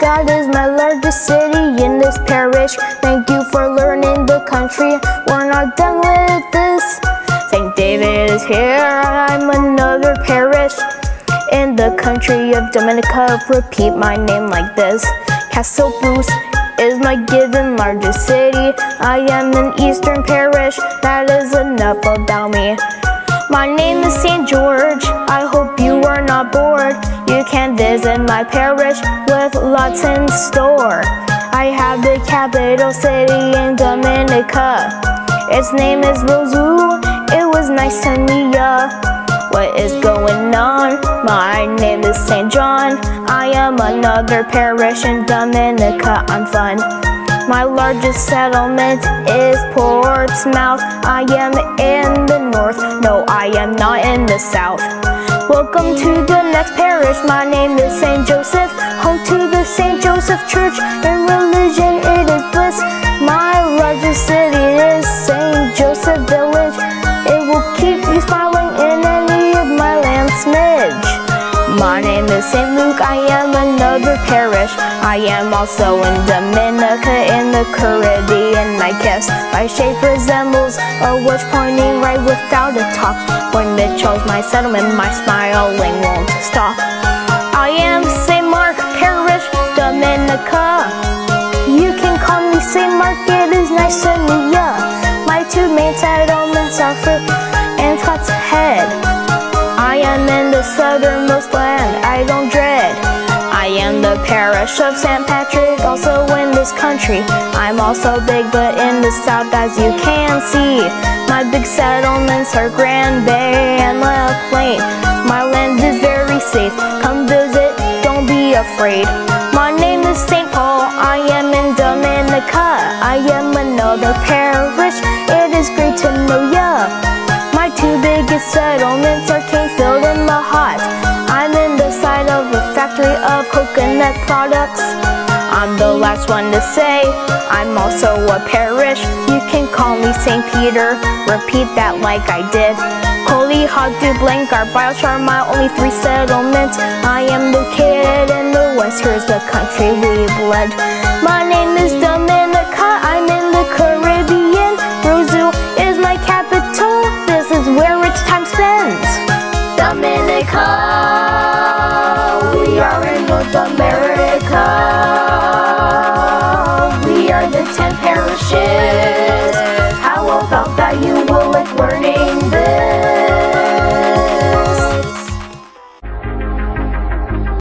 Marigot is my largest city in this parish. Thank you for learning the country. We're not done with this. St. David is here, I'm another parish. In the country of Dominica, repeat my name like this. Castle Bruce is my given largest city. I am an eastern parish, that is enough about me. My name is St. George, can visit my parish with lots in store. I have the capital city in Dominica. Its name is Roseau, it was nice to meet ya. What is going on? My name is St. John. I am another parish in Dominica. I'm fun. My largest settlement is Portsmouth. I am in the north. No, I am not in the south. Welcome to the next parish. My name is St. Joseph. Home to the St. Joseph Church. In religion, it is bliss. My largest city is St. Joseph Village. It will keep you smiling in any of my land smidge. My name is St. Luke, I am another parish. I am also in Dominica in the Caribbean, I guess. My shape resembles a witch pointing right without a top. When it shows my settlement, my smiling won't stop. I am St. Mark Parish, Dominica. You can call me St. Mark, it is nice to meet ya. My two main settlements parish of St. Patrick, also in this country. I'm also big, but in the south, as you can see. My big settlements are Grand Bay and La Plaine. My land is very safe, come visit, don't be afraid. My name is St. Paul, I am in Dominica. I am another parish, it is great to know ya. My two biggest settlements are products. I'm the last one to say, I'm also a parish. You can call me St. Peter, repeat that like I did. Coley, Hog, Blank, are Bioche, my only three settlements. I am located in the west, here's the country we bled. Are